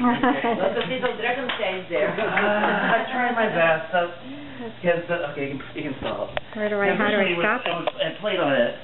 Look at these little dragon stains there. Uh, I'm trying my best. So, yes, okay, you can, you can stop. Where do I, how do I stop it? And played on it.